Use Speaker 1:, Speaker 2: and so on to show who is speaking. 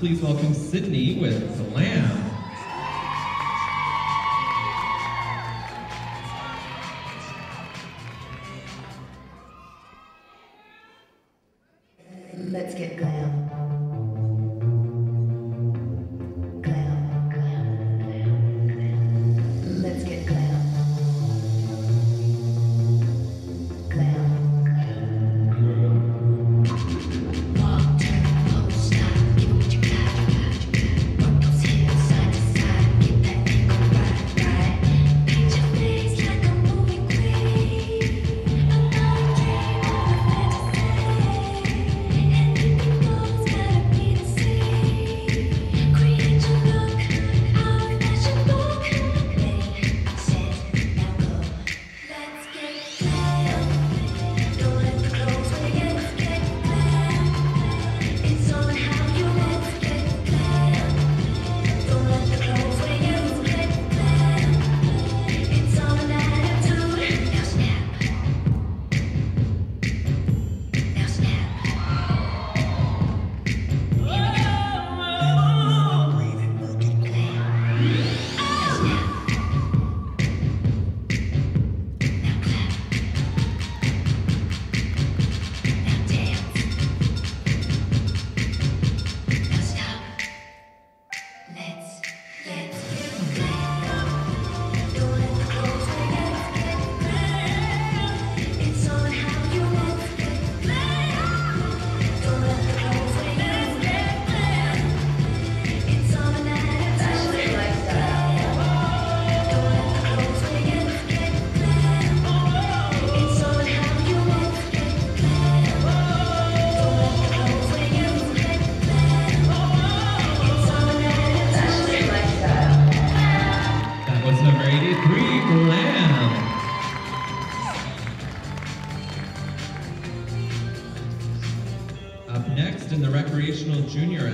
Speaker 1: Please welcome Sydney with Slam.
Speaker 2: Let's get glam.
Speaker 1: Next, in the recreational junior